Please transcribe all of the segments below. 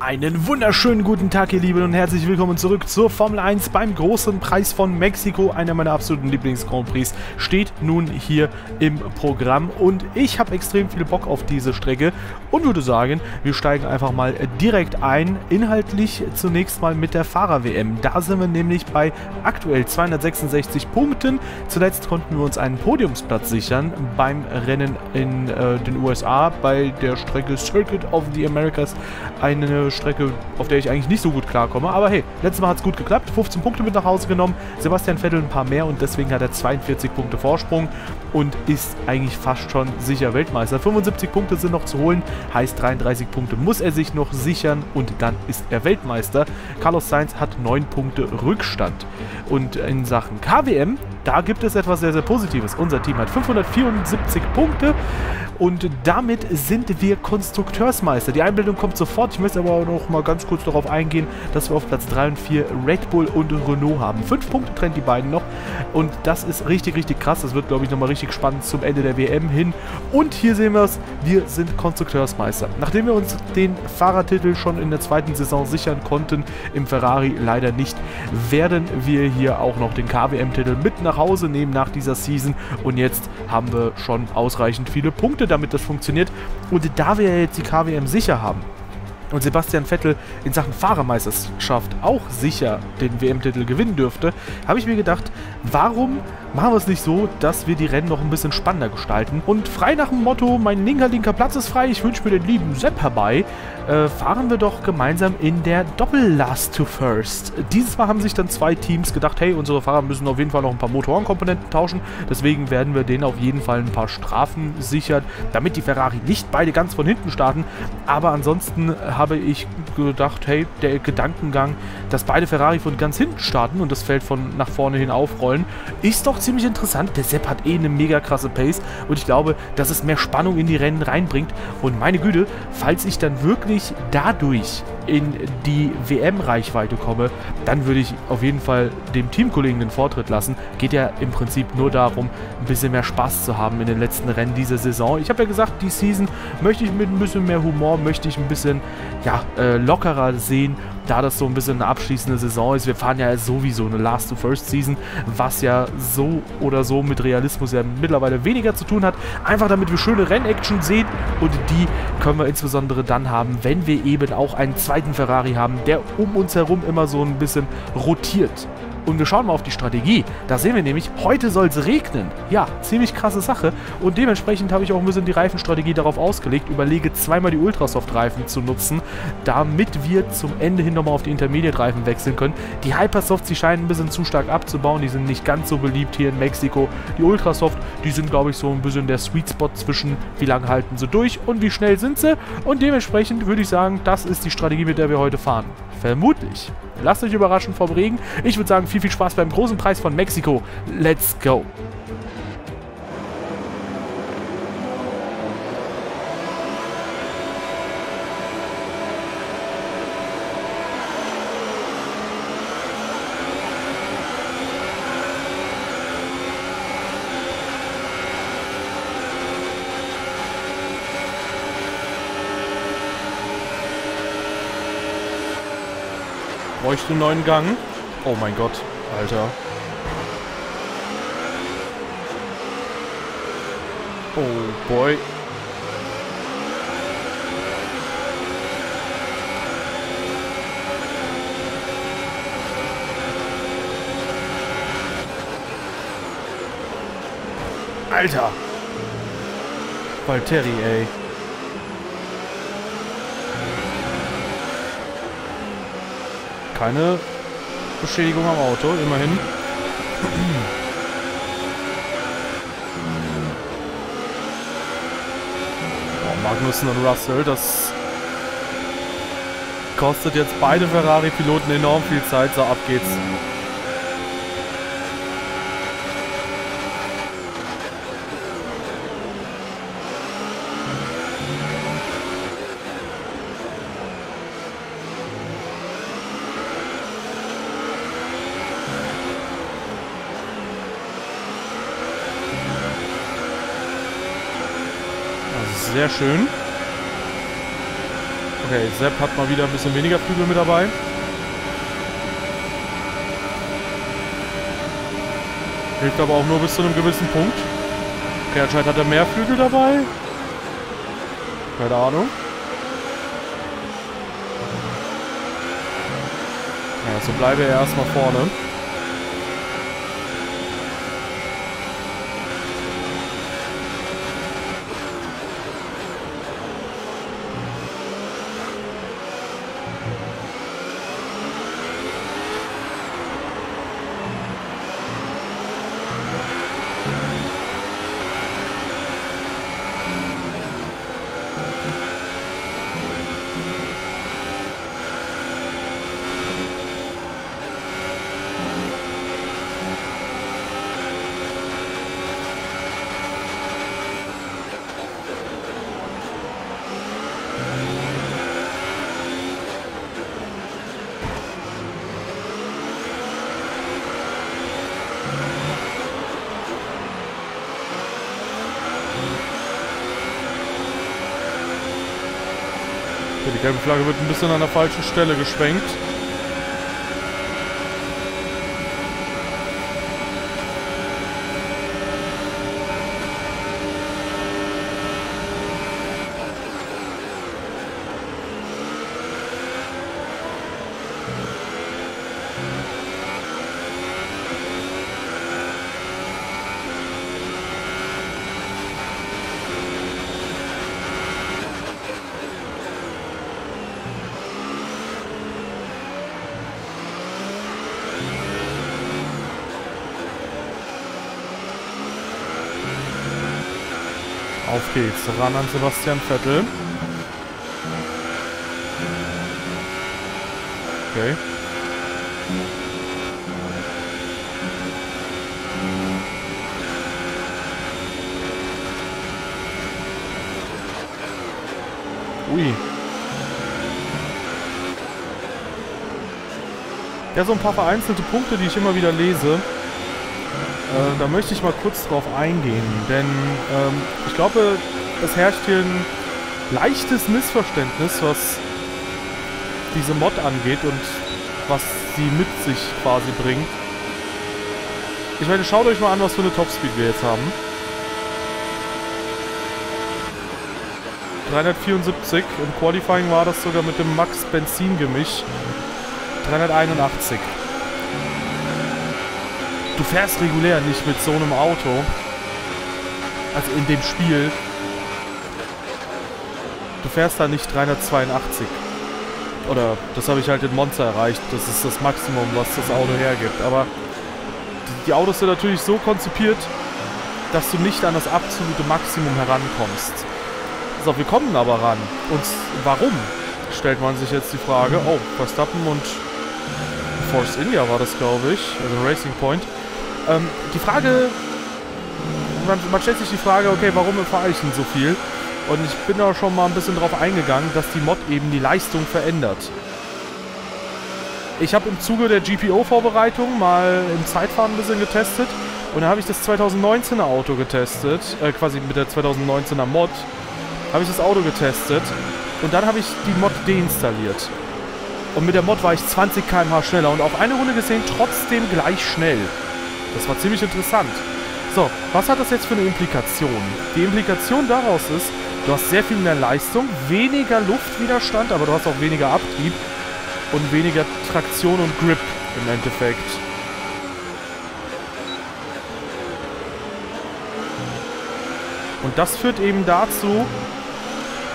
Einen wunderschönen guten Tag, ihr Lieben, und herzlich willkommen zurück zur Formel 1 beim großen Preis von Mexiko. Einer meiner absoluten Lieblings-Grand Prix steht nun hier im Programm und ich habe extrem viel Bock auf diese Strecke und würde sagen, wir steigen einfach mal direkt ein. Inhaltlich zunächst mal mit der Fahrer-WM. Da sind wir nämlich bei aktuell 266 Punkten. Zuletzt konnten wir uns einen Podiumsplatz sichern beim Rennen in äh, den USA bei der Strecke Circuit of the Americas. Eine Strecke, auf der ich eigentlich nicht so gut klarkomme. Aber hey, letztes Mal hat es gut geklappt. 15 Punkte mit nach Hause genommen. Sebastian Vettel ein paar mehr und deswegen hat er 42 Punkte Vorsprung und ist eigentlich fast schon sicher Weltmeister. 75 Punkte sind noch zu holen, heißt 33 Punkte muss er sich noch sichern und dann ist er Weltmeister. Carlos Sainz hat 9 Punkte Rückstand. Und in Sachen KWM, da gibt es etwas sehr, sehr Positives. Unser Team hat 574 Punkte und damit sind wir Konstrukteursmeister. Die Einbildung kommt sofort. Ich möchte aber noch mal ganz kurz darauf eingehen, dass wir auf Platz 3 und 4 Red Bull und Renault haben. Fünf Punkte trennt die beiden noch. Und das ist richtig, richtig krass. Das wird, glaube ich, nochmal richtig spannend zum Ende der WM hin. Und hier sehen wir es. Wir sind Konstrukteursmeister. Nachdem wir uns den Fahrertitel schon in der zweiten Saison sichern konnten, im Ferrari leider nicht, werden wir hier auch noch den KWM-Titel mit nach Hause nehmen nach dieser Season. Und jetzt haben wir schon ausreichend viele Punkte damit das funktioniert. Und da wir jetzt die KWM sicher haben und Sebastian Vettel in Sachen Fahrermeisterschaft auch sicher den WM-Titel gewinnen dürfte, habe ich mir gedacht, warum machen wir es nicht so, dass wir die Rennen noch ein bisschen spannender gestalten. Und frei nach dem Motto, mein linker, linker Platz ist frei, ich wünsche mir den lieben Sepp herbei, äh, fahren wir doch gemeinsam in der Doppel-Last to First. Dieses Mal haben sich dann zwei Teams gedacht, hey, unsere Fahrer müssen auf jeden Fall noch ein paar Motorenkomponenten tauschen, deswegen werden wir denen auf jeden Fall ein paar Strafen sichern, damit die Ferrari nicht beide ganz von hinten starten. Aber ansonsten habe ich gedacht, hey, der Gedankengang, dass beide Ferrari von ganz hinten starten und das Feld von nach vorne hin aufrollen, ist doch ziemlich interessant. Der Sepp hat eh eine mega krasse Pace und ich glaube, dass es mehr Spannung in die Rennen reinbringt. Und meine Güte, falls ich dann wirklich dadurch in die WM-Reichweite komme, dann würde ich auf jeden Fall dem Teamkollegen den Vortritt lassen. Geht ja im Prinzip nur darum, ein bisschen mehr Spaß zu haben in den letzten Rennen dieser Saison. Ich habe ja gesagt, die Season möchte ich mit ein bisschen mehr Humor, möchte ich ein bisschen ja, äh, lockerer sehen da das so ein bisschen eine abschließende Saison ist, wir fahren ja sowieso eine Last to First Season, was ja so oder so mit Realismus ja mittlerweile weniger zu tun hat. Einfach damit wir schöne Rennaction sehen und die können wir insbesondere dann haben, wenn wir eben auch einen zweiten Ferrari haben, der um uns herum immer so ein bisschen rotiert. Und wir schauen mal auf die Strategie. Da sehen wir nämlich, heute soll es regnen. Ja, ziemlich krasse Sache. Und dementsprechend habe ich auch ein bisschen die Reifenstrategie darauf ausgelegt, überlege zweimal die Ultrasoft-Reifen zu nutzen, damit wir zum Ende hin nochmal auf die Intermediate-Reifen wechseln können. Die Hypersofts, die scheinen ein bisschen zu stark abzubauen. Die sind nicht ganz so beliebt hier in Mexiko. Die Ultrasoft, die sind, glaube ich, so ein bisschen der Sweet Spot zwischen, wie lange halten sie durch und wie schnell sind sie. Und dementsprechend würde ich sagen, das ist die Strategie, mit der wir heute fahren. Vermutlich. Lasst euch überraschen vom Regen. Ich würde sagen, viel, viel Spaß beim großen Preis von Mexiko. Let's go! Bräuchte einen neuen Gang. Oh mein Gott, Alter. Oh boy. Alter. Valtteri, ey. Keine Beschädigung am Auto, immerhin. Oh, Magnussen und Russell, das kostet jetzt beide Ferrari-Piloten enorm viel Zeit. So, ab geht's. Sehr schön. Okay, Sepp hat mal wieder ein bisschen weniger Flügel mit dabei. Hilft aber auch nur bis zu einem gewissen Punkt. Okay, anscheinend hat er mehr Flügel dabei. Keine Ahnung. Ja, so bleibe er erstmal vorne. Gelbe Flagge wird ein bisschen an der falschen Stelle geschwenkt. Auf geht's, ran an Sebastian Vettel. Okay. Ui. Ja, so ein paar vereinzelte Punkte, die ich immer wieder lese. Äh, da möchte ich mal kurz drauf eingehen, denn ähm, ich glaube, es herrscht hier ein leichtes Missverständnis, was diese Mod angeht und was sie mit sich quasi bringt. Ich meine, schaut euch mal an, was für eine Topspeed wir jetzt haben. 374, im Qualifying war das sogar mit dem Max-Benzin-Gemisch 381 du fährst regulär nicht mit so einem Auto. Also in dem Spiel. Du fährst da nicht 382. Oder das habe ich halt in Monza erreicht. Das ist das Maximum, was das Auto hergibt. Aber die Autos sind natürlich so konzipiert, dass du nicht an das absolute Maximum herankommst. So, wir kommen aber ran. Und warum? Stellt man sich jetzt die Frage. Oh, Verstappen und Force India war das, glaube ich. Also Racing Point. Ähm, die Frage, man, man, stellt sich die Frage, okay, warum fahre ich denn so viel? Und ich bin da schon mal ein bisschen drauf eingegangen, dass die Mod eben die Leistung verändert. Ich habe im Zuge der GPO-Vorbereitung mal im Zeitfahren ein bisschen getestet und da habe ich das 2019er Auto getestet, äh, quasi mit der 2019er Mod, habe ich das Auto getestet und dann habe ich die Mod deinstalliert. Und mit der Mod war ich 20 km/h schneller und auf eine Runde gesehen trotzdem gleich schnell. Das war ziemlich interessant. So, was hat das jetzt für eine Implikation? Die Implikation daraus ist, du hast sehr viel mehr Leistung, weniger Luftwiderstand, aber du hast auch weniger Abtrieb und weniger Traktion und Grip im Endeffekt. Und das führt eben dazu,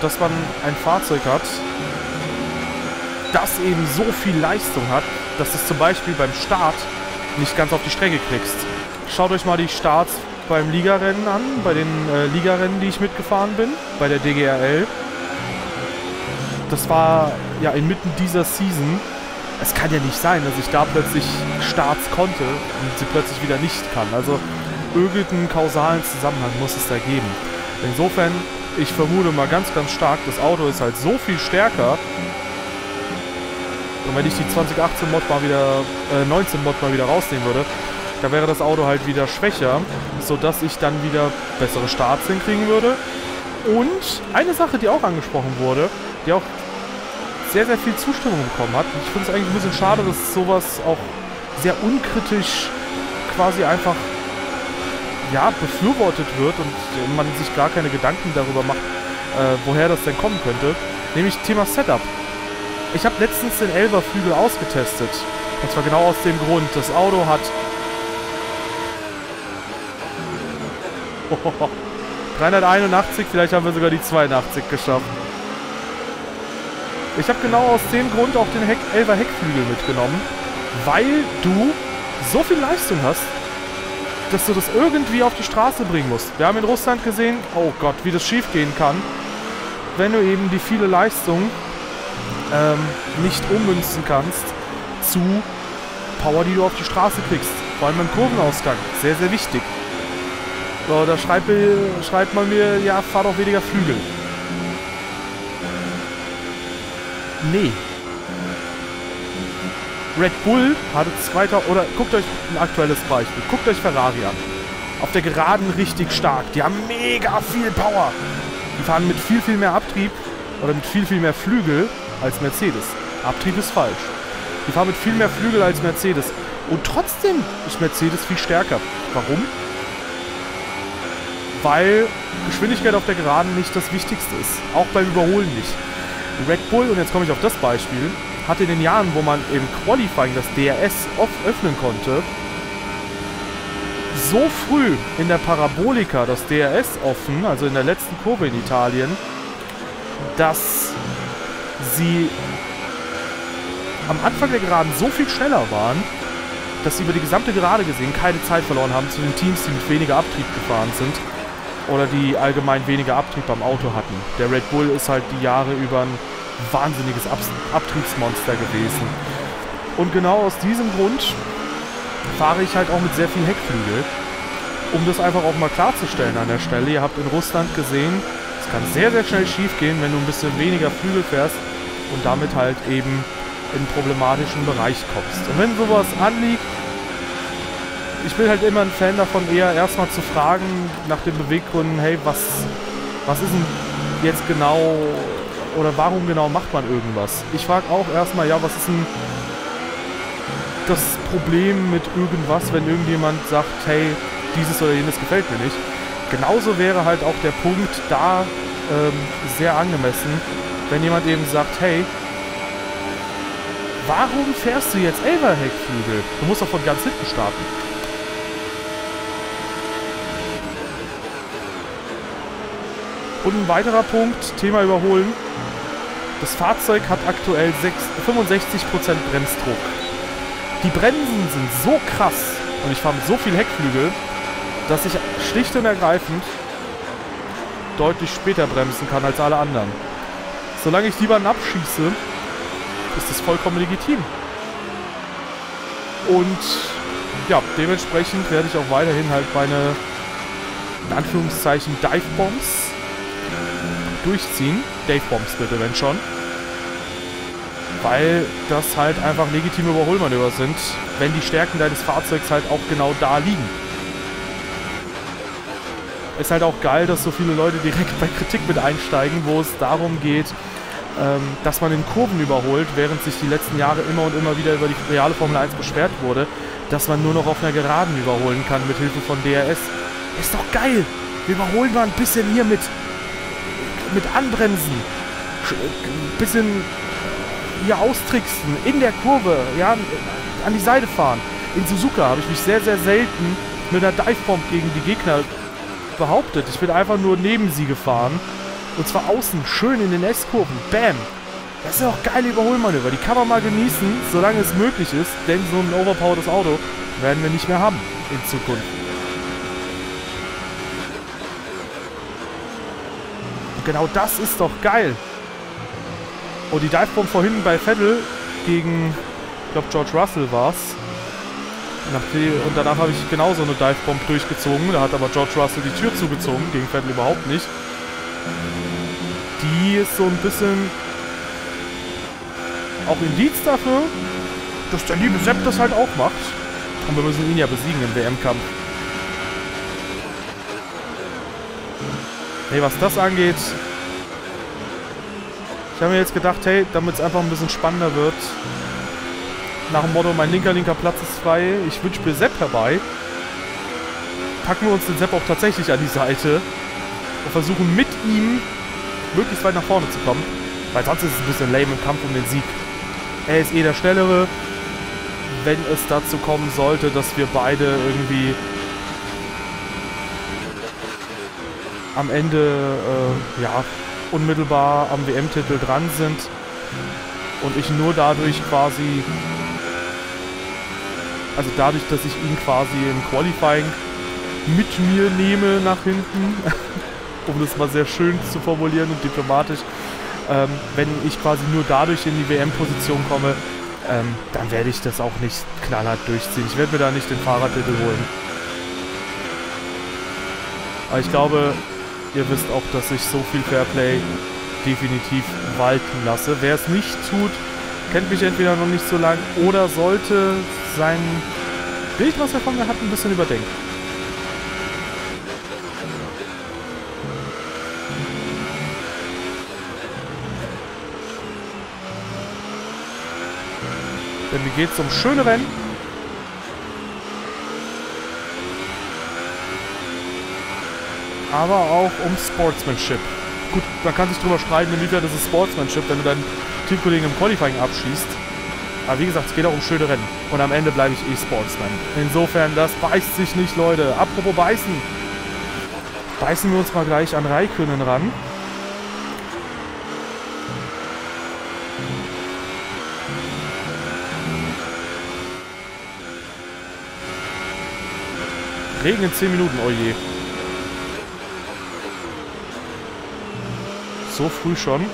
dass man ein Fahrzeug hat, das eben so viel Leistung hat, dass es zum Beispiel beim Start nicht ganz auf die Strecke kriegst. Schaut euch mal die Starts beim Ligarennen an, bei den äh, Ligarennen, die ich mitgefahren bin, bei der DGRL. Das war ja inmitten dieser Season. Es kann ja nicht sein, dass ich da plötzlich Starts konnte und sie plötzlich wieder nicht kann. Also irgendeinen kausalen Zusammenhang muss es da geben. Insofern, ich vermute mal ganz, ganz stark, das Auto ist halt so viel stärker, und wenn ich die 2018 Mod mal wieder, äh, 19 Mod mal wieder rausnehmen würde, da wäre das Auto halt wieder schwächer, sodass ich dann wieder bessere Starts hinkriegen würde. Und eine Sache, die auch angesprochen wurde, die auch sehr, sehr viel Zustimmung bekommen hat. Ich finde es eigentlich ein bisschen schade, dass sowas auch sehr unkritisch quasi einfach ja, befürwortet wird und man sich gar keine Gedanken darüber macht, äh, woher das denn kommen könnte. Nämlich Thema Setup. Ich habe letztens den Elverflügel ausgetestet. Und zwar genau aus dem Grund. Das Auto hat... Oh, 381, vielleicht haben wir sogar die 82 geschafft. Ich habe genau aus dem Grund auch den Heck, Elver Heckflügel mitgenommen, weil du so viel Leistung hast, dass du das irgendwie auf die Straße bringen musst. Wir haben in Russland gesehen, oh Gott, wie das schief gehen kann, wenn du eben die viele Leistung ähm, nicht ummünzen kannst zu Power, die du auf die Straße kriegst. Vor allem beim Kurvenausgang. Sehr, sehr wichtig. So, da schreibt, schreibt man mir, ja, fahr doch weniger Flügel. Nee. Red Bull hatte zweiter, oder guckt euch ein aktuelles Beispiel. Guckt euch Ferrari an. Auf der Geraden richtig stark. Die haben mega viel Power. Die fahren mit viel, viel mehr Abtrieb oder mit viel, viel mehr Flügel als Mercedes. Abtrieb ist falsch. Die fahren mit viel mehr Flügel als Mercedes. Und trotzdem ist Mercedes viel stärker. Warum? Weil Geschwindigkeit auf der Geraden nicht das Wichtigste ist. Auch beim Überholen nicht. Red Bull, und jetzt komme ich auf das Beispiel, hatte in den Jahren, wo man im Qualifying das DRS oft öffnen konnte, so früh in der Parabolika das DRS offen, also in der letzten Kurve in Italien, dass sie am Anfang der Geraden so viel schneller waren, dass sie über die gesamte Gerade gesehen keine Zeit verloren haben zu den Teams, die mit weniger Abtrieb gefahren sind oder die allgemein weniger Abtrieb beim Auto hatten. Der Red Bull ist halt die Jahre über ein wahnsinniges Ab Abtriebsmonster gewesen. Und genau aus diesem Grund fahre ich halt auch mit sehr viel Heckflügel, um das einfach auch mal klarzustellen an der Stelle. Ihr habt in Russland gesehen, es kann sehr, sehr schnell schief gehen, wenn du ein bisschen weniger Flügel fährst und damit halt eben in problematischen Bereich kommst. Und wenn sowas anliegt, ich bin halt immer ein Fan davon, eher erstmal zu fragen nach den Beweggründen, hey, was, was ist denn jetzt genau oder warum genau macht man irgendwas? Ich frage auch erstmal, ja, was ist denn das Problem mit irgendwas, wenn irgendjemand sagt, hey, dieses oder jenes gefällt mir nicht. Genauso wäre halt auch der Punkt da ähm, sehr angemessen, wenn jemand eben sagt, hey, warum fährst du jetzt Elverheckflügel? Du musst doch von ganz hinten starten. Und ein weiterer Punkt, Thema Überholen. Das Fahrzeug hat aktuell 6, 65% Bremsdruck. Die Bremsen sind so krass und ich fahre mit so viel Heckflügel, dass ich schlicht und ergreifend deutlich später bremsen kann als alle anderen. Solange ich lieber abschieße, ist das vollkommen legitim. Und ja, dementsprechend werde ich auch weiterhin halt meine, in Anführungszeichen, Dive-Bombs durchziehen. Dave-Bombs bitte, wenn schon. Weil das halt einfach legitime Überholmanöver sind, wenn die Stärken deines Fahrzeugs halt auch genau da liegen. Ist halt auch geil, dass so viele Leute direkt bei Kritik mit einsteigen, wo es darum geht, dass man in Kurven überholt, während sich die letzten Jahre immer und immer wieder über die reale Formel 1 beschwert wurde, dass man nur noch auf einer Geraden überholen kann mit Hilfe von DRS. Ist doch geil! Wir überholen mal ein bisschen hier mit mit Anbremsen, ein bisschen hier austricksen, in der Kurve, ja, an die Seite fahren. In Suzuka habe ich mich sehr, sehr selten mit einer Divebomb gegen die Gegner behauptet. Ich bin einfach nur neben sie gefahren. Und zwar außen, schön in den S-Kurven. Bam! Das ist auch geile Überholmanöver. Die kann man mal genießen, solange es möglich ist. Denn so ein overpowertes Auto werden wir nicht mehr haben in Zukunft. genau das ist doch geil. Und die Divebomb vorhin bei Vettel gegen, ich glaube George Russell war es. Und danach habe ich genauso eine Divebomb durchgezogen. Da hat aber George Russell die Tür zugezogen, gegen Vettel überhaupt nicht. Die ist so ein bisschen auch Indiz dafür, dass der liebe Sepp das halt auch macht. Und wir müssen ihn ja besiegen im WM-Kampf. Nee, was das angeht, Ich habe mir jetzt gedacht, hey, damit es einfach ein bisschen spannender wird, nach dem Motto, mein linker, linker Platz ist frei, ich wünsche mir Sepp herbei, packen wir uns den Sepp auch tatsächlich an die Seite und versuchen mit ihm möglichst weit nach vorne zu kommen. Weil sonst ist es ein bisschen lame im Kampf um den Sieg. Er ist eh der Schnellere. Wenn es dazu kommen sollte, dass wir beide irgendwie am Ende äh, ja, unmittelbar am WM-Titel dran sind und ich nur dadurch quasi, also dadurch, dass ich ihn quasi im Qualifying mit mir nehme nach hinten, um das mal sehr schön zu formulieren und diplomatisch, ähm, wenn ich quasi nur dadurch in die WM-Position komme, ähm, dann werde ich das auch nicht knallhart durchziehen. Ich werde mir da nicht den Fahrradtitel holen. Aber ich glaube, ihr wisst auch, dass ich so viel Fairplay definitiv walten lasse. Wer es nicht tut, kennt mich entweder noch nicht so lang oder sollte sein Bild, was er von mir hat, ein bisschen überdenken. Denn mir geht es um schöne Rennen. Aber auch um Sportsmanship. Gut, man kann sich drüber streiten, inwiefern das ist Sportsmanship, wenn du deinen Teamkollegen im Qualifying abschießt. Aber wie gesagt, es geht auch um schöne Rennen. Und am Ende bleibe ich eh Sportsman. Insofern, das beißt sich nicht, Leute. Apropos beißen. Beißen wir uns mal gleich an Raikönnen ran. Regen in 10 Minuten, oh je. So früh schon.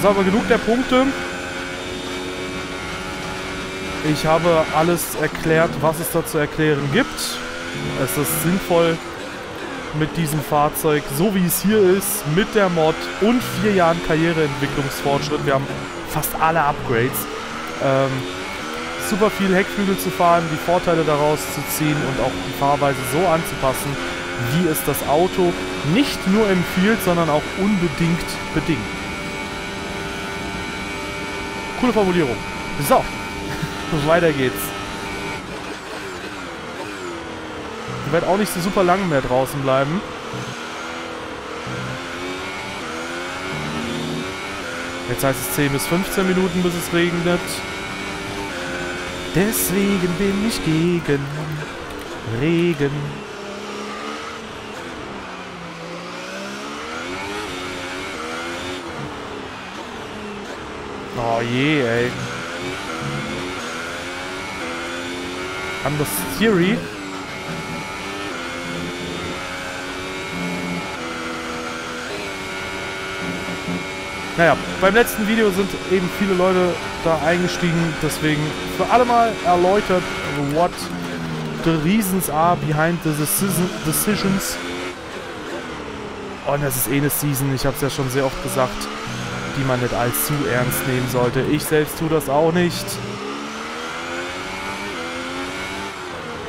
So, aber genug der Punkte. Ich habe alles erklärt, was es da zu erklären gibt. Es ist sinnvoll, mit diesem Fahrzeug, so wie es hier ist, mit der Mod und vier Jahren Karriereentwicklungsfortschritt, wir haben fast alle Upgrades, ähm, super viel Heckflügel zu fahren, die Vorteile daraus zu ziehen und auch die Fahrweise so anzupassen, wie es das Auto nicht nur empfiehlt, sondern auch unbedingt bedingt. Coole Formulierung. So, weiter geht's. Ich werde auch nicht so super lang mehr draußen bleiben. Jetzt heißt es 10 bis 15 Minuten, bis es regnet. Deswegen bin ich gegen Regen. Oh je, ey. Anders Theory. Naja, beim letzten Video sind eben viele Leute da eingestiegen, deswegen für alle mal erläutert, what the reasons are behind the decisions. Und das ist eh eine Season, ich habe es ja schon sehr oft gesagt, die man nicht allzu ernst nehmen sollte. Ich selbst tue das auch nicht.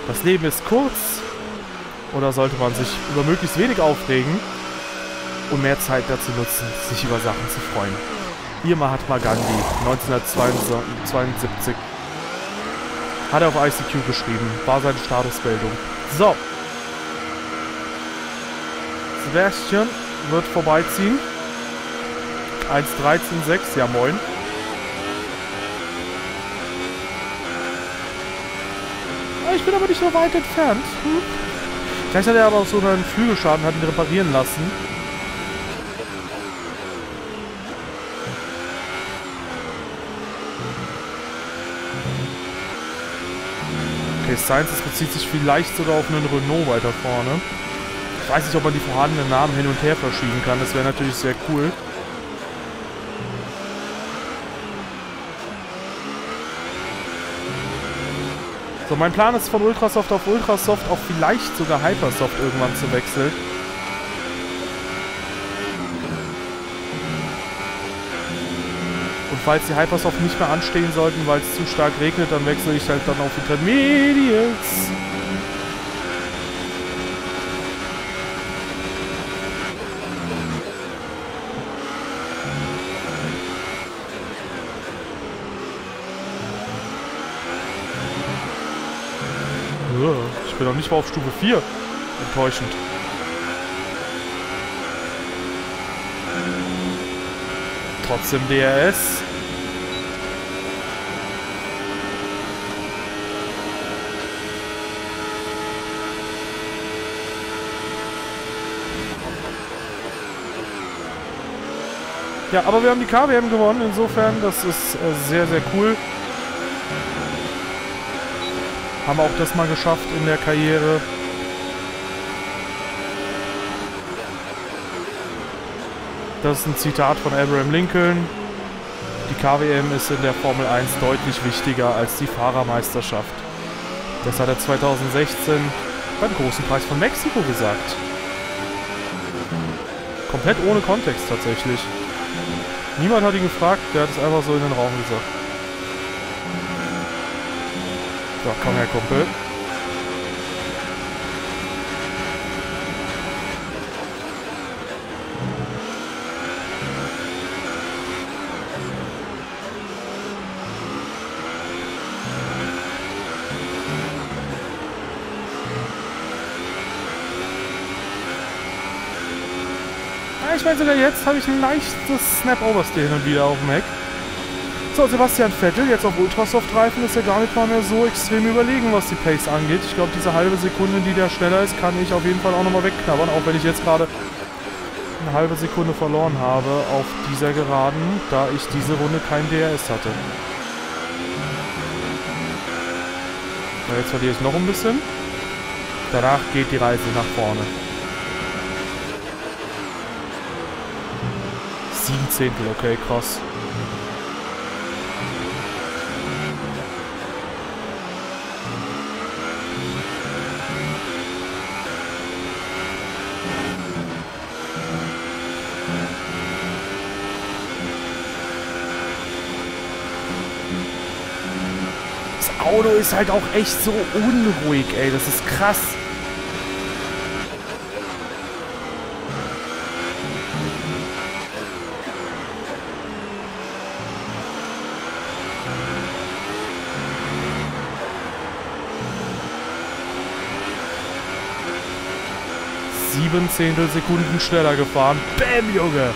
Das Leben ist kurz. Oder sollte man sich über möglichst wenig aufregen und mehr Zeit dazu nutzen, sich über Sachen zu freuen. Hier Mahatma Gandhi, 1972. Hat er auf ICQ geschrieben. War seine Statusmeldung. So. Sebastian wird vorbeiziehen. 1.13.6, ja moin. Ich bin aber nicht so weit entfernt. Hm? Vielleicht hat er aber auch so einen Flügelschaden, hat ihn reparieren lassen. Okay, Science bezieht sich vielleicht sogar auf einen Renault weiter vorne. Ich weiß nicht, ob man die vorhandenen Namen hin und her verschieben kann. Das wäre natürlich sehr cool. So, mein Plan ist von Ultrasoft auf Ultrasoft, auch vielleicht sogar Hypersoft irgendwann zu wechseln. Und falls die Hypersoft nicht mehr anstehen sollten, weil es zu stark regnet, dann wechsle ich halt dann auf Intermediates. Noch nicht mal auf Stufe 4. Enttäuschend. Trotzdem DRS. Ja, aber wir haben die KWM gewonnen, insofern, das ist äh, sehr, sehr cool. Haben auch das mal geschafft in der Karriere. Das ist ein Zitat von Abraham Lincoln. Die KWM ist in der Formel 1 deutlich wichtiger als die Fahrermeisterschaft. Das hat er 2016 beim großen Preis von Mexiko gesagt. Komplett ohne Kontext tatsächlich. Niemand hat ihn gefragt, der hat es einfach so in den Raum gesagt. So, komm her, Kumpel. ich meine sogar jetzt habe ich ein leichtes Snap-Overstay hin und wieder auf dem Heck. So, Sebastian Vettel, jetzt auf Ultrasoft-Reifen, ist ja gar nicht mal mehr so extrem überlegen, was die Pace angeht. Ich glaube, diese halbe Sekunde, die der schneller ist, kann ich auf jeden Fall auch nochmal wegknabbern, auch wenn ich jetzt gerade eine halbe Sekunde verloren habe auf dieser Geraden, da ich diese Runde kein DRS hatte. So, jetzt verliere ich noch ein bisschen. Danach geht die Reise nach vorne. Sieben Zehntel, okay, krass. Auto ist halt auch echt so unruhig, ey. Das ist krass. 7 Zehntel Sekunden schneller gefahren. Bäm, Junge!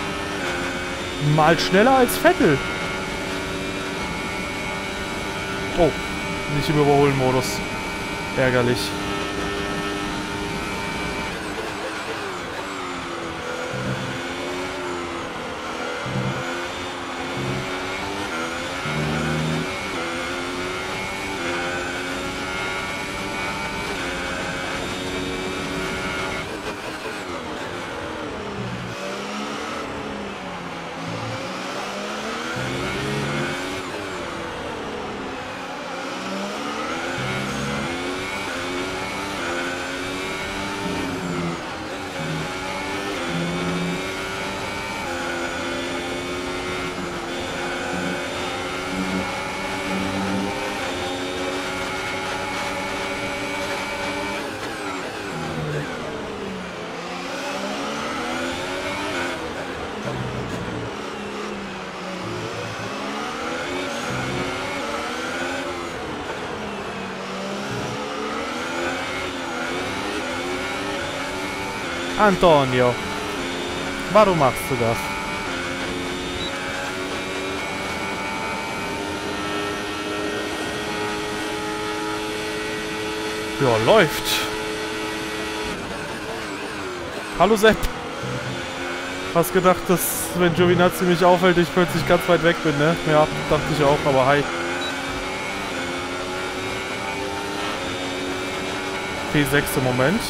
Mal schneller als Vettel. Oh, nicht im Überholen-Modus. Ärgerlich. Antonio, warum machst du das? Ja, läuft. Hallo Sepp. Hast gedacht, dass wenn Giovinazzi mich aufhält, ich plötzlich ganz weit weg bin, ne? Ja, dachte ich auch, aber hi. P6 im Moment.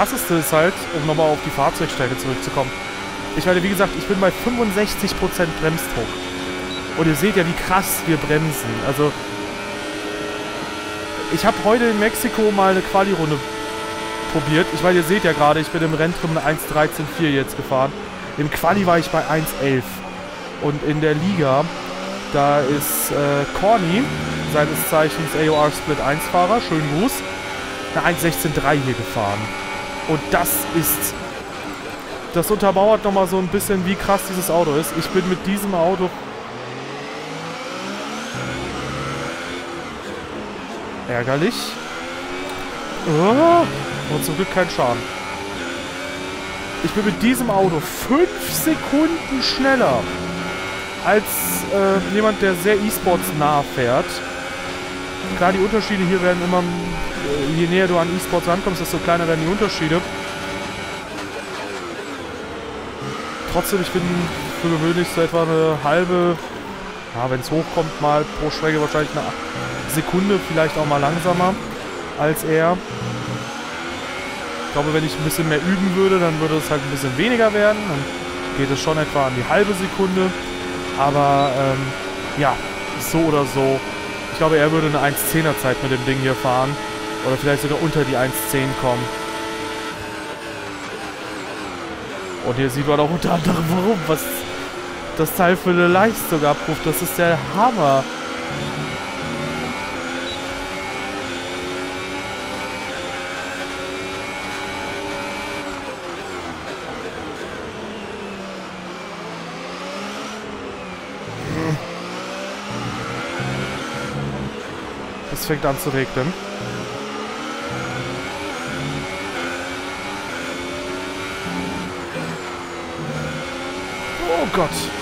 Krasseste ist halt, um nochmal auf die Fahrzeugstärke zurückzukommen. Ich meine, wie gesagt, ich bin bei 65% Bremsdruck. Und ihr seht ja, wie krass wir bremsen. Also, ich habe heute in Mexiko mal eine Quali-Runde probiert. Ich meine, ihr seht ja gerade, ich bin im Renntrim eine 1.13.4 jetzt gefahren. Im Quali war ich bei 1.11. Und in der Liga, da ist äh, Corny, seines Zeichens AOR Split 1 Fahrer, schönen Gruß, eine 1.16.3 hier gefahren. Und das ist... Das untermauert nochmal so ein bisschen, wie krass dieses Auto ist. Ich bin mit diesem Auto... Ärgerlich. Oh, aber zum Glück kein Schaden. Ich bin mit diesem Auto 5 Sekunden schneller als äh, jemand, der sehr E-Sports nah fährt. Klar, die Unterschiede hier werden immer je näher du an E-Sports rankommst, desto kleiner werden die Unterschiede. Trotzdem, ich bin für gewöhnlich so etwa eine halbe, ja, wenn es hochkommt, mal pro Schräge wahrscheinlich eine Sekunde, vielleicht auch mal langsamer als er. Ich glaube, wenn ich ein bisschen mehr üben würde, dann würde es halt ein bisschen weniger werden. Dann geht es schon etwa an die halbe Sekunde. Aber ähm, ja, so oder so. Ich glaube, er würde eine 1.10er Zeit mit dem Ding hier fahren. Oder vielleicht sogar unter die 1.10 kommen. Und hier sieht man auch unter anderem, warum, was das Teil für eine Leistung abruft. Das ist der Hammer. Fängt an zu regnen. Oh Gott.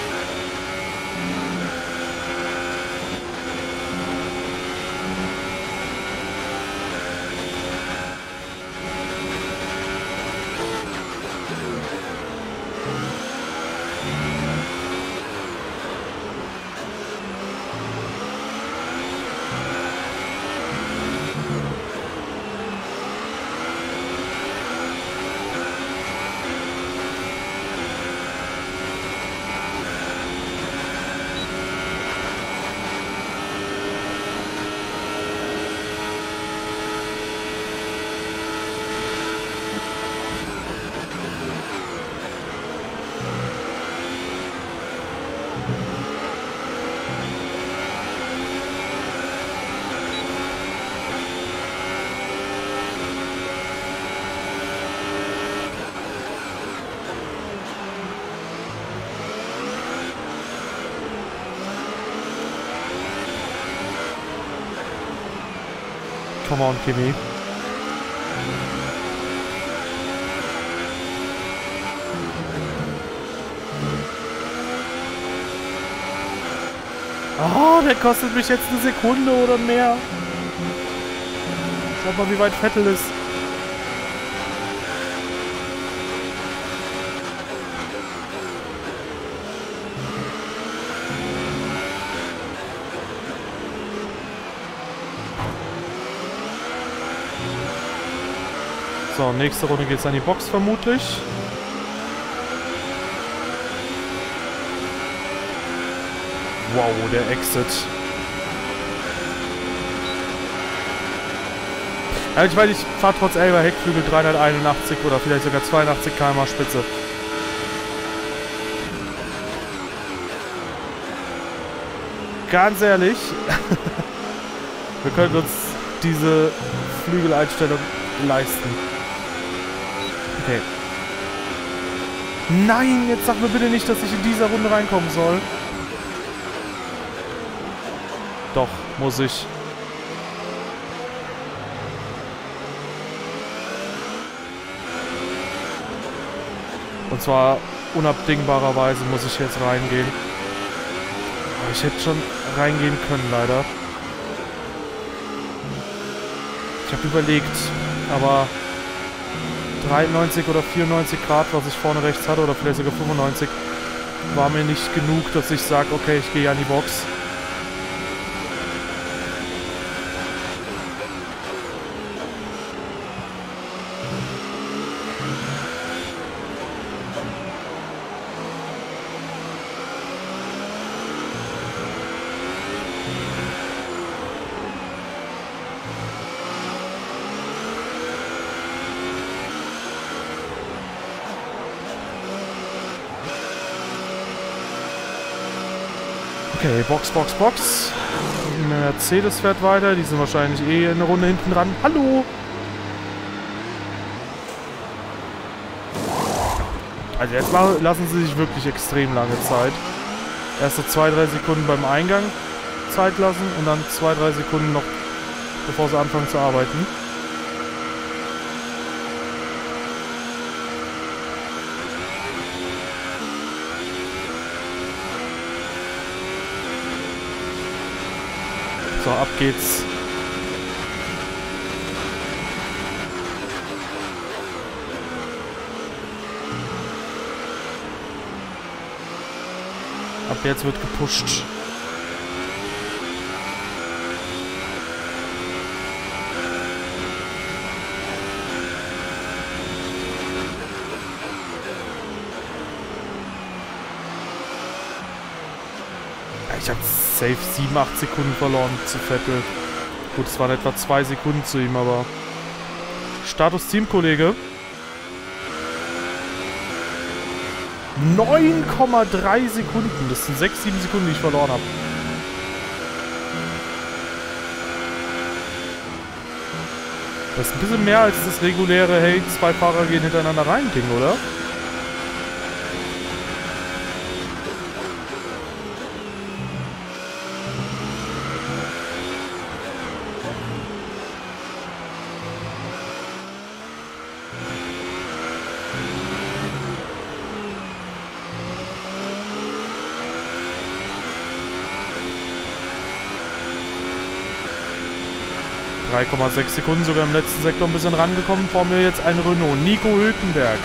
Come on, Kimi. Oh, der kostet mich jetzt eine Sekunde oder mehr. Schaut mal, wie weit Vettel ist. So, nächste Runde geht es an die Box vermutlich. Wow, der Exit. Ja, ich weiß, ich fahre trotz Elber Heckflügel 381 oder vielleicht sogar 82 km Spitze. Ganz ehrlich, wir können uns diese Flügeleinstellung leisten. Nein, jetzt sag mir bitte nicht, dass ich in dieser Runde reinkommen soll. Doch, muss ich. Und zwar unabdingbarerweise muss ich jetzt reingehen. Ich hätte schon reingehen können, leider. Ich habe überlegt, aber 93 oder 94 Grad, was ich vorne rechts hatte, oder vielleicht sogar 95, war mir nicht genug, dass ich sage, okay, ich gehe an die Box. Okay, Box, Box, Box. Mercedes fährt weiter. Die sind wahrscheinlich eh eine Runde hinten dran. Hallo! Also jetzt lassen sie sich wirklich extrem lange Zeit. Erst so 2-3 Sekunden beim Eingang Zeit lassen und dann 2-3 Sekunden noch, bevor sie anfangen zu arbeiten. So, ab geht's. Ab jetzt wird gepusht. Ich habe safe 7, 8 Sekunden verloren zu Vettel. Gut, es waren etwa 2 Sekunden zu ihm, aber... Status Teamkollege. 9,3 Sekunden. Das sind 6, 7 Sekunden, die ich verloren habe. Das ist ein bisschen mehr als das reguläre, hey, zwei Fahrer gehen hintereinander rein Ding, oder? ...3,6 Sekunden sogar im letzten Sektor ein bisschen rangekommen. Vor mir jetzt ein Renault. Nico Hülkenberg.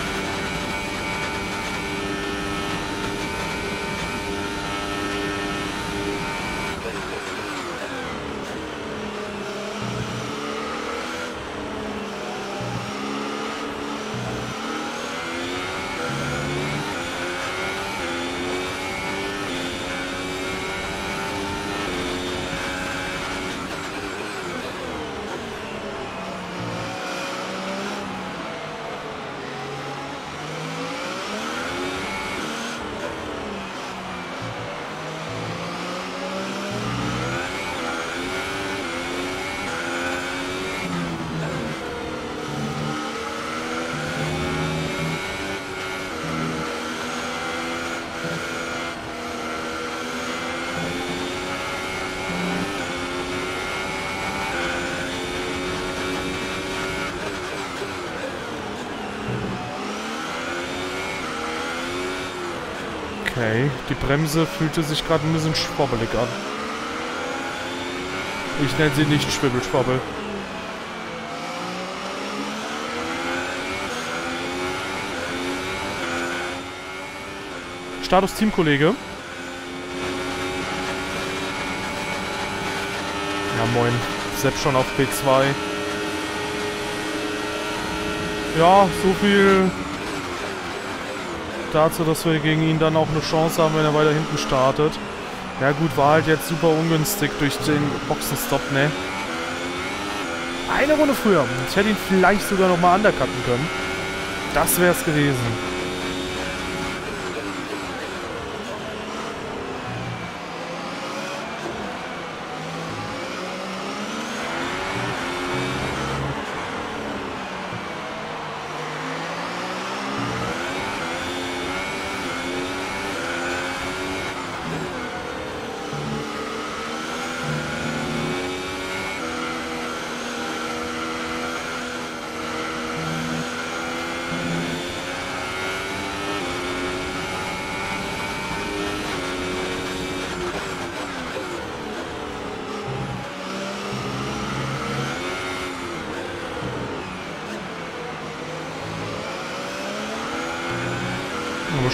Die Bremse fühlte sich gerade ein bisschen schwobbelig an. Ich nenne sie nicht Schwibbelschwobbel. Status Teamkollege. Ja, moin. Sepp schon auf P2. Ja, so viel dazu, dass wir gegen ihn dann auch eine Chance haben, wenn er weiter hinten startet. Ja gut, war halt jetzt super ungünstig durch den Boxenstopp, ne? Eine Runde früher. Ich hätte ihn vielleicht sogar nochmal undercutten können. Das wäre es gewesen.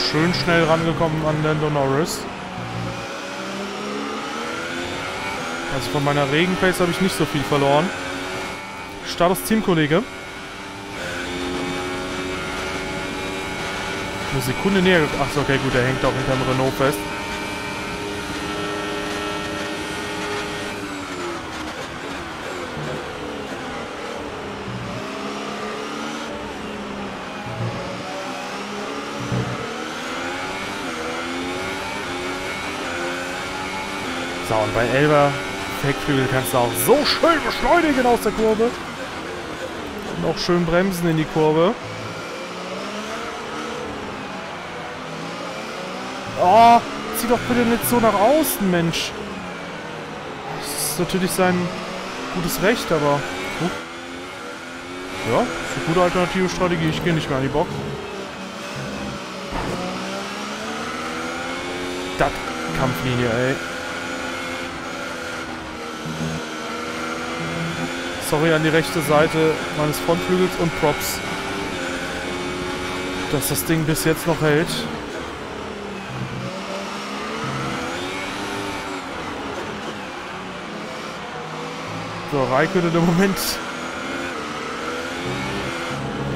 Schön schnell rangekommen an Lando Norris. Also von meiner Regenpace habe ich nicht so viel verloren. Status Teamkollege. Eine Sekunde näher. Achso, okay, gut, der hängt auch hinterm Renault fest. Bei Elber Heckflügel kannst du auch so schön beschleunigen aus der Kurve. Und auch schön bremsen in die Kurve. Oh, zieh doch bitte nicht so nach außen, Mensch. Das ist natürlich sein gutes Recht, aber... Uh. Ja, ist eine gute alternative Strategie. Ich gehe nicht mehr an die Box. Das Kampflinie, ey. Sorry an die rechte Seite meines Frontflügels und Props. Dass das Ding bis jetzt noch hält. So, Raikkonen im Moment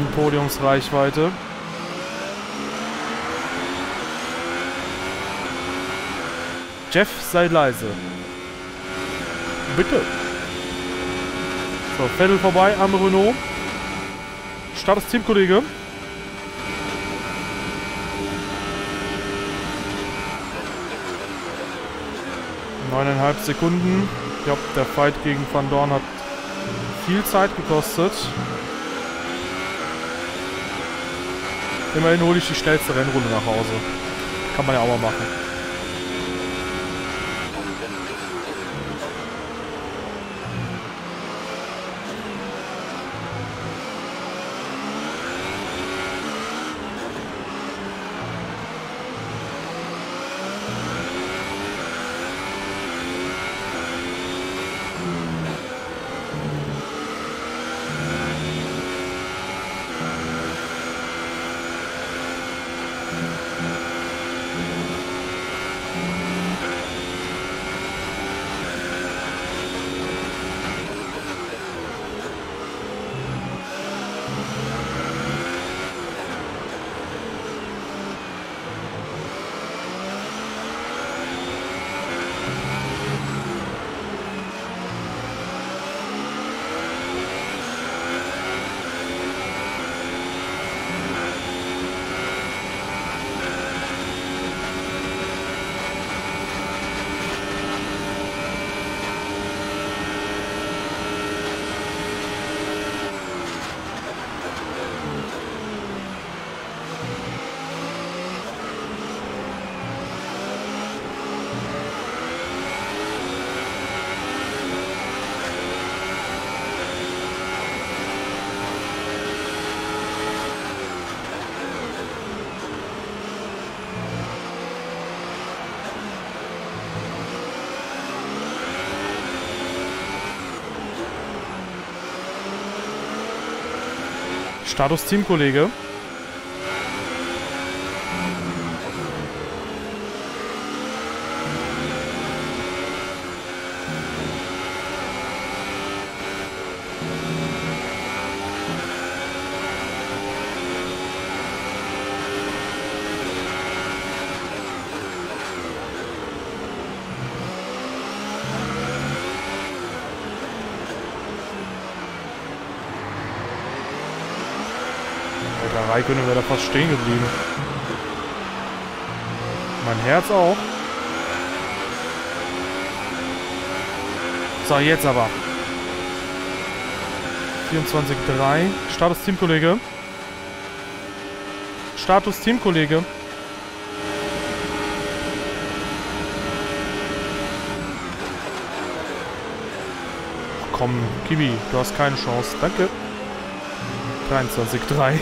in Podiumsreichweite. Jeff, sei leise. Bitte. So, Vettel vorbei am Renault. Start das Teamkollege. Neuneinhalb Sekunden. Ich glaube, der Fight gegen Van Dorn hat viel Zeit gekostet. Immerhin hole ich die schnellste Rennrunde nach Hause. Kann man ja auch mal machen. Status Teamkollege. Raikkonen wäre da fast stehen geblieben. Mein Herz auch. So, jetzt aber. 24-3. Status Teamkollege. Status Teamkollege. Komm, Kiwi, du hast keine Chance. Danke. 23-3.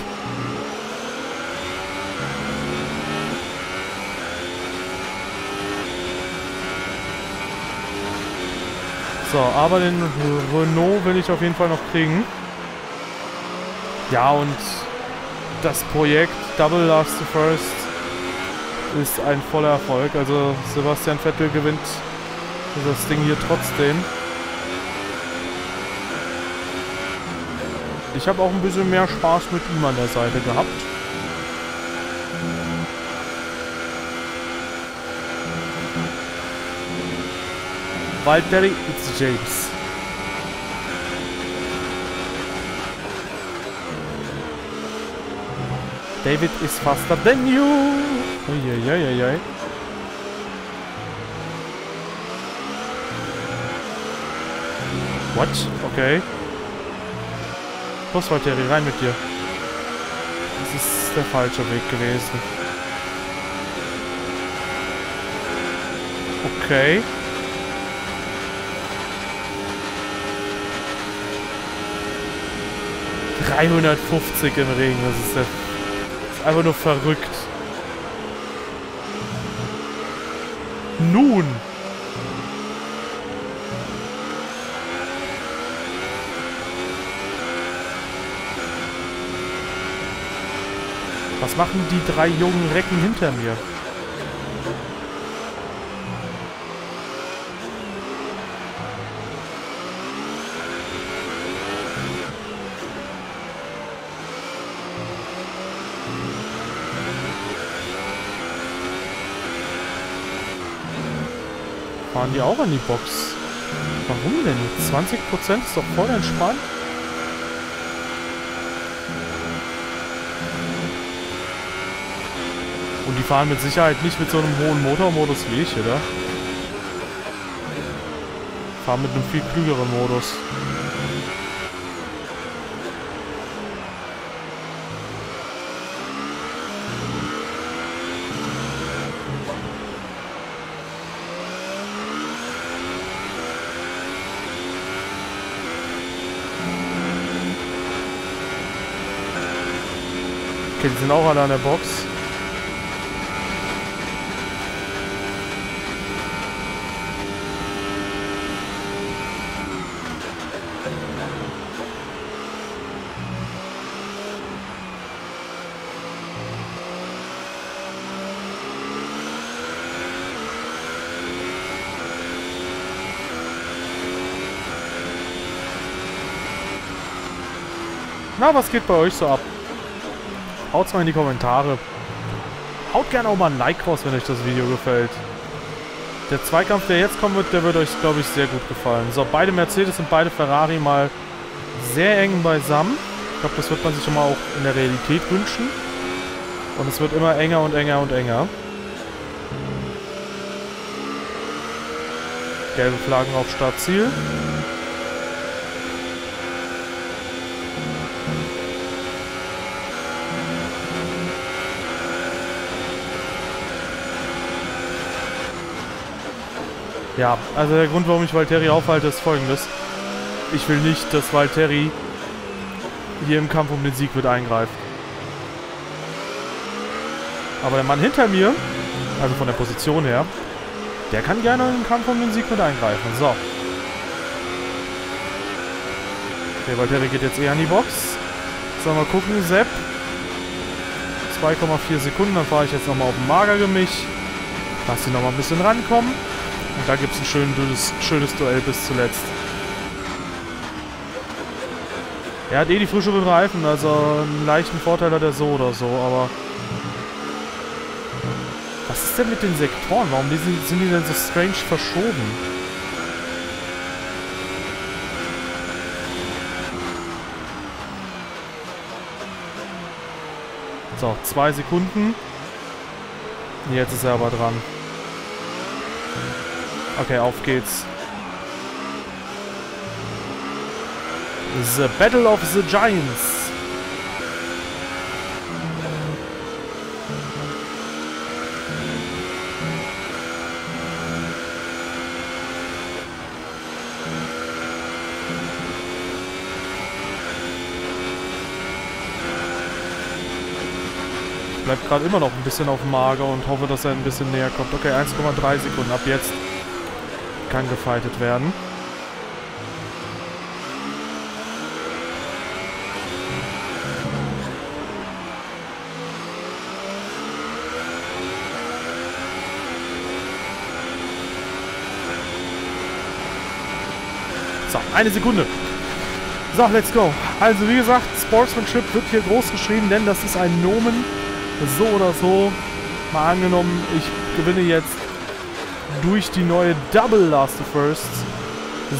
So, aber den Renault will ich auf jeden Fall noch kriegen. Ja, und das Projekt Double Last to First ist ein voller Erfolg. Also Sebastian Vettel gewinnt das Ding hier trotzdem. Ich habe auch ein bisschen mehr Spaß mit ihm an der Seite gehabt. Valtteri, it's James. David is faster than you. Uiuiuiui. What? Okay. Los, Valtteri, rein mit dir. Das ist der falsche Weg gewesen. Okay. ...350 im Regen, das ist, das ist einfach nur verrückt. Nun! Was machen die drei jungen Recken hinter mir? Fahren die auch an die Box? Warum denn? 20% ist doch voll entspannt. Und die fahren mit Sicherheit nicht mit so einem hohen Motormodus wie ich, oder? Fahren mit einem viel klügeren Modus. Okay, die sind auch alle an der Box. Na, was geht bei euch so ab? Haut's mal in die Kommentare. Haut gerne auch mal ein Like raus, wenn euch das Video gefällt. Der Zweikampf, der jetzt kommen wird, der wird euch, glaube ich, sehr gut gefallen. So, beide Mercedes und beide Ferrari mal sehr eng beisammen. Ich glaube, das wird man sich immer auch in der Realität wünschen. Und es wird immer enger und enger und enger. Gelbe Flaggen auf Startziel. Ja, also der Grund, warum ich Valtteri aufhalte, ist folgendes. Ich will nicht, dass Valtteri hier im Kampf um den Sieg wird eingreifen. Aber der Mann hinter mir, also von der Position her, der kann gerne im Kampf um den Sieg mit eingreifen. So. Der Valtteri geht jetzt eher an die Box. Sollen wir gucken, Sepp. 2,4 Sekunden, dann fahre ich jetzt nochmal auf dem Magergemisch. Lass ihn nochmal ein bisschen rankommen. Und da gibt es ein schönes, schönes Duell bis zuletzt. Er hat eh die frischeren Reifen, also einen leichten Vorteil hat er so oder so, aber... Was ist denn mit den Sektoren? Warum sind die denn so strange verschoben? So, zwei Sekunden. Jetzt ist er aber dran. Okay, auf geht's. The Battle of the Giants. Bleibt gerade immer noch ein bisschen auf Mager und hoffe, dass er ein bisschen näher kommt. Okay, 1,3 Sekunden ab jetzt kann gefightet werden. So, eine Sekunde. So, let's go. Also wie gesagt, Sportsmanship wird hier groß geschrieben, denn das ist ein Nomen. So oder so, mal angenommen, ich gewinne jetzt durch die neue Double Last of First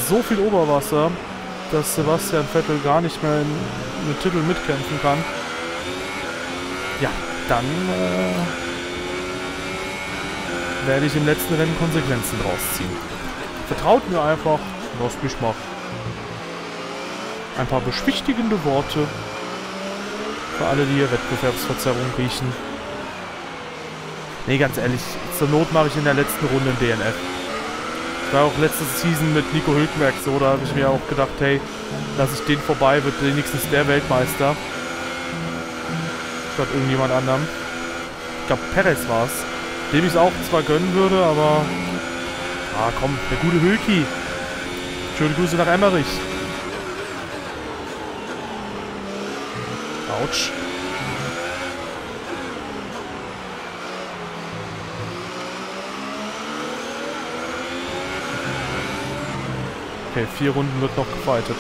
so viel Oberwasser, dass Sebastian Vettel gar nicht mehr in den Titel mitkämpfen kann. Ja, dann äh, werde ich im letzten Rennen Konsequenzen draus ziehen. Vertraut mir einfach, lasst mich machen. Ein paar beschwichtigende Worte für alle, die hier Wettbewerbsverzerrung riechen. Nee, ganz ehrlich, zur Not mache ich in der letzten Runde ein DNF. Das war auch letzte Season mit Nico Hülkenberg so, da habe ich mir auch gedacht, hey, lasse ich den vorbei, wird wenigstens der Weltmeister. Statt irgendjemand anderem. Ich glaube, Perez war es. Dem ich es auch zwar gönnen würde, aber... Ah, komm, der gute Hülki. Schöne Grüße nach Emmerich. Autsch. Okay, vier Runden wird noch gefightet.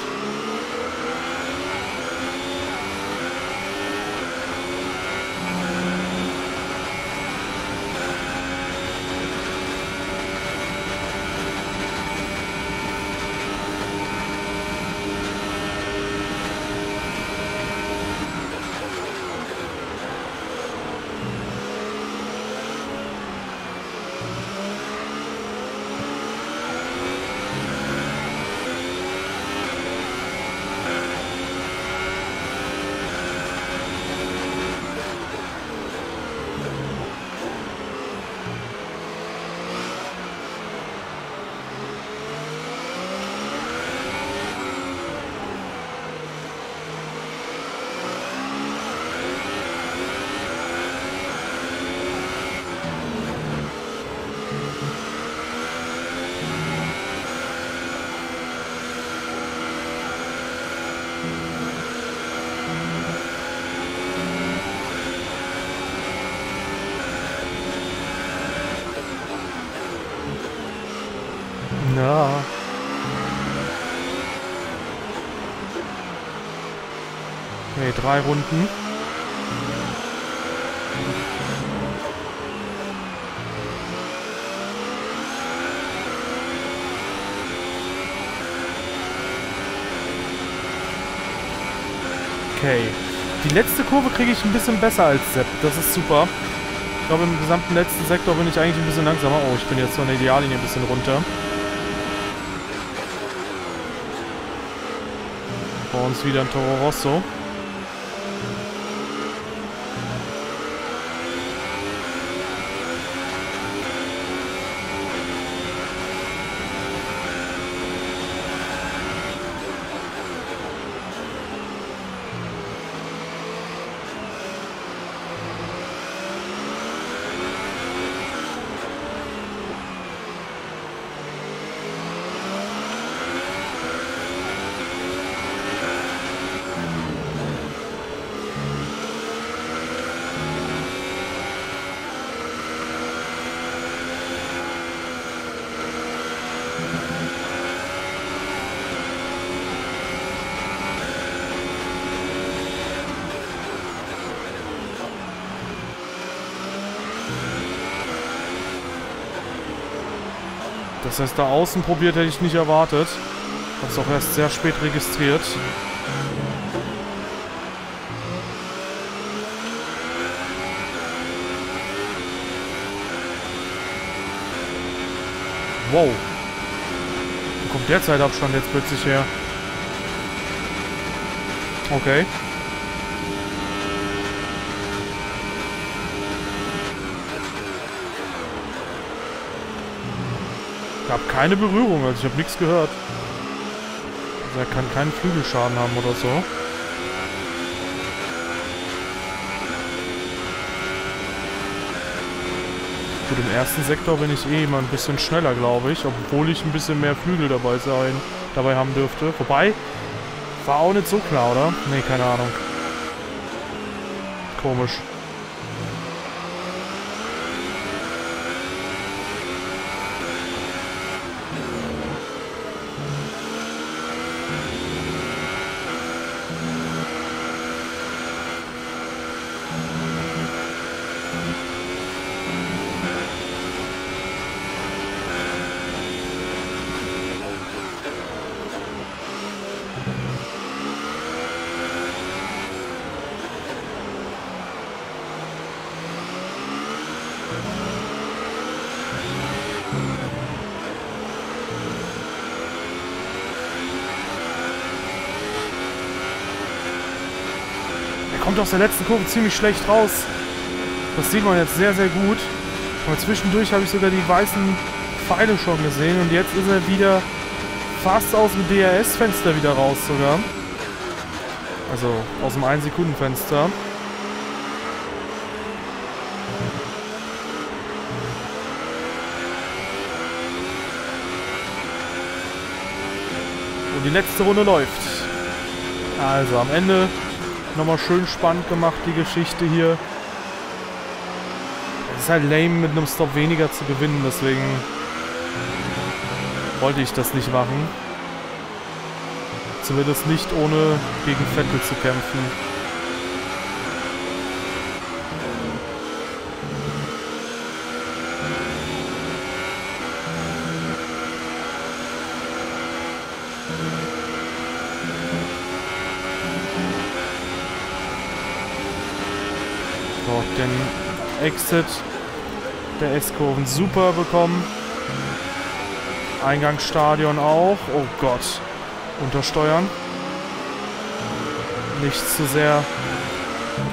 Ja. Okay, drei Runden. Okay. Die letzte Kurve kriege ich ein bisschen besser als Sepp. Das ist super. Ich glaube, im gesamten letzten Sektor bin ich eigentlich ein bisschen langsamer. Oh, ich bin jetzt von der Ideallinie ein bisschen runter. Vor uns wieder ein Toro Rosso. Das heißt, da außen probiert hätte ich nicht erwartet. Hab's auch erst sehr spät registriert. Wow. Wo kommt der Zeitabstand jetzt plötzlich her? Okay. Gab keine Berührung, also ich habe nichts gehört. Also er kann keinen Flügelschaden haben oder so. Gut, im ersten Sektor bin ich eh immer ein bisschen schneller, glaube ich. Obwohl ich ein bisschen mehr Flügel dabei sein, dabei haben dürfte. Wobei, war auch nicht so klar, oder? Nee, keine Ahnung. Komisch. Kommt aus der letzten Kurve ziemlich schlecht raus. Das sieht man jetzt sehr, sehr gut. Aber zwischendurch habe ich sogar die weißen Pfeile schon gesehen. Und jetzt ist er wieder fast aus dem DRS-Fenster wieder raus sogar. Also aus dem 1-Sekunden-Fenster. Und die letzte Runde läuft. Also am Ende nochmal schön spannend gemacht, die Geschichte hier. Es ist halt lame, mit einem Stop weniger zu gewinnen, deswegen wollte ich das nicht machen. Zumindest nicht ohne gegen Vettel zu kämpfen. So, den Exit der S-Kurven super bekommen. Eingangsstadion auch. Oh Gott. Untersteuern. Nicht zu sehr...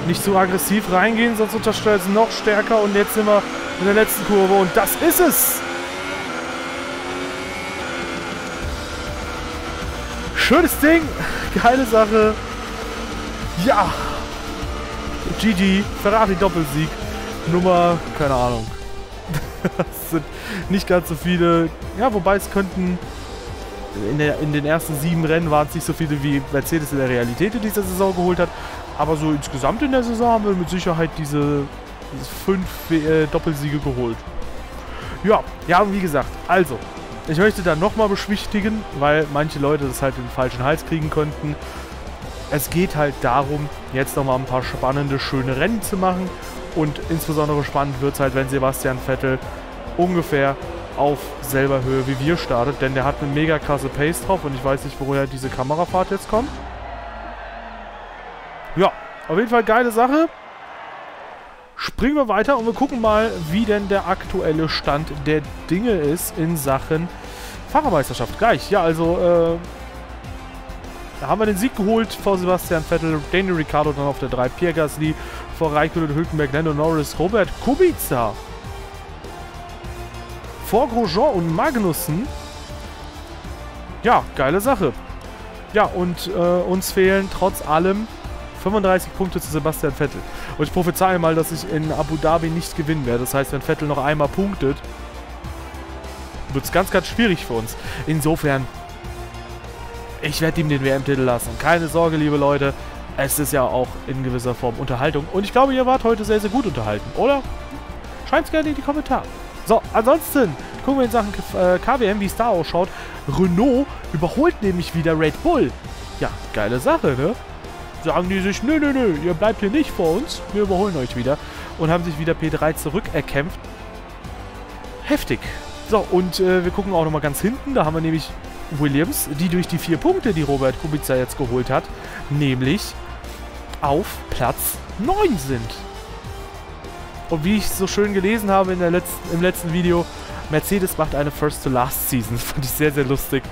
Nicht zu aggressiv reingehen, sonst untersteuert es noch stärker. Und jetzt sind wir in der letzten Kurve. Und das ist es! Schönes Ding. Geile Sache. Ja. GG. Ferrari Doppelsieg. Nummer, keine Ahnung. das sind nicht ganz so viele. Ja, wobei es könnten. In, der, in den ersten sieben Rennen waren es nicht so viele, wie Mercedes in der Realität in dieser Saison geholt hat. Aber so insgesamt in der Saison haben wir mit Sicherheit diese, diese fünf äh, Doppelsiege geholt. Ja, ja, wie gesagt, also, ich möchte da nochmal beschwichtigen, weil manche Leute das halt in den falschen Hals kriegen könnten. Es geht halt darum, jetzt nochmal ein paar spannende, schöne Rennen zu machen. Und insbesondere spannend wird es halt, wenn Sebastian Vettel ungefähr auf selber Höhe wie wir startet. Denn der hat eine mega krasse Pace drauf und ich weiß nicht, woher diese Kamerafahrt jetzt kommt. Ja, auf jeden Fall geile Sache. Springen wir weiter und wir gucken mal, wie denn der aktuelle Stand der Dinge ist in Sachen Fahrermeisterschaft. Gleich, ja, also äh, da haben wir den Sieg geholt vor Sebastian Vettel, Daniel Ricciardo dann auf der 3, Pierre Gasly vor Raikkonen, Hülkenberg, Lando Norris, Robert Kubica vor Grosjean und Magnussen. Ja, geile Sache. Ja, und äh, uns fehlen trotz allem 35 Punkte zu Sebastian Vettel. Und ich prophezeie mal, dass ich in Abu Dhabi nicht gewinnen werde. Das heißt, wenn Vettel noch einmal punktet, wird es ganz, ganz schwierig für uns. Insofern, ich werde ihm den WM-Titel lassen. Keine Sorge, liebe Leute. Es ist ja auch in gewisser Form Unterhaltung. Und ich glaube, ihr wart heute sehr, sehr gut unterhalten, oder? Schreibt es gerne in die Kommentare. So, ansonsten gucken wir in Sachen äh, KWM, wie es da ausschaut. Renault überholt nämlich wieder Red Bull. Ja, geile Sache, ne? Sagen die sich, nö, nö, nö, ihr bleibt hier nicht vor uns. Wir überholen euch wieder. Und haben sich wieder P3 zurückerkämpft. Heftig. So, und äh, wir gucken auch nochmal ganz hinten. Da haben wir nämlich Williams, die durch die vier Punkte, die Robert Kubica jetzt geholt hat, nämlich auf Platz 9 sind. Und wie ich so schön gelesen habe in der letzten, im letzten Video, Mercedes macht eine First to Last Season. Das fand ich sehr, sehr lustig.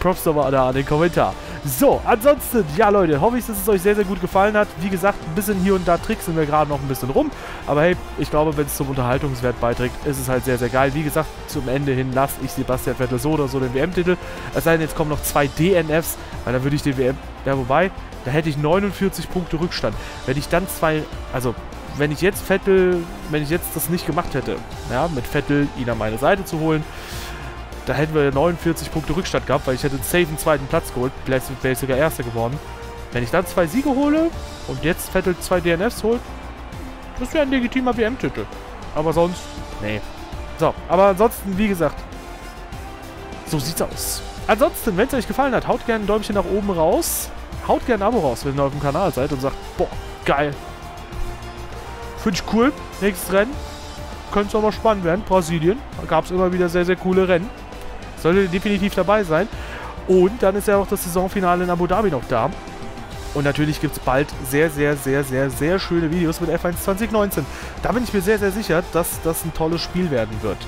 Props nochmal da an den Kommentar. So, ansonsten, ja Leute, hoffe ich, dass es euch sehr, sehr gut gefallen hat. Wie gesagt, ein bisschen hier und da tricksen wir gerade noch ein bisschen rum. Aber hey, ich glaube, wenn es zum Unterhaltungswert beiträgt, ist es halt sehr, sehr geil. Wie gesagt, zum Ende hin lasse ich Sebastian Vettel so oder so den WM-Titel. Es sei denn, jetzt kommen noch zwei DNFs, weil dann würde ich den WM... Ja, wobei, da hätte ich 49 Punkte Rückstand. Wenn ich dann zwei... Also, wenn ich jetzt Vettel, wenn ich jetzt das nicht gemacht hätte, ja, mit Vettel ihn an meine Seite zu holen, da hätten wir 49 Punkte Rückstand gehabt, weil ich hätte einen safe zweiten Platz geholt, vielleicht wäre sogar Erster geworden. Wenn ich dann zwei Siege hole und jetzt Vettel zwei DNFs holt, das wäre ein legitimer WM-Titel. Aber sonst, nee. So, aber ansonsten, wie gesagt, so sieht's aus. Ansonsten, wenn es euch gefallen hat, haut gerne ein Däumchen nach oben raus. Haut gerne ein Abo raus, wenn ihr auf dem Kanal seid und sagt, boah, geil, Finde ich cool. Nächstes Rennen. Könnte es aber spannend werden. Brasilien. Da gab es immer wieder sehr, sehr coole Rennen. Sollte definitiv dabei sein. Und dann ist ja auch das Saisonfinale in Abu Dhabi noch da. Und natürlich gibt es bald sehr, sehr, sehr, sehr, sehr schöne Videos mit F1 2019. Da bin ich mir sehr, sehr sicher, dass das ein tolles Spiel werden wird.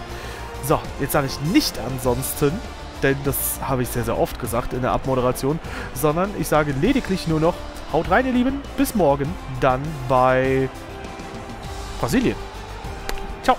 So, jetzt sage ich nicht ansonsten, denn das habe ich sehr, sehr oft gesagt in der Abmoderation, sondern ich sage lediglich nur noch Haut rein, ihr Lieben. Bis morgen dann bei Brasília. Tchau.